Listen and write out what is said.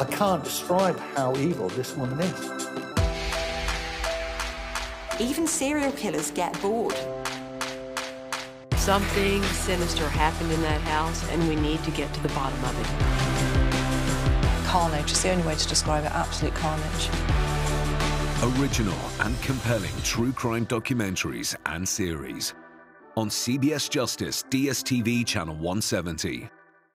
I can't describe how evil this woman is. Even serial killers get bored. Something sinister happened in that house, and we need to get to the bottom of it. Carnage is the only way to describe it, absolute carnage. Original and compelling true crime documentaries and series on CBS Justice DSTV Channel 170.